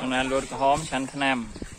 ตรงนั้นรถก็หอมชันทนำ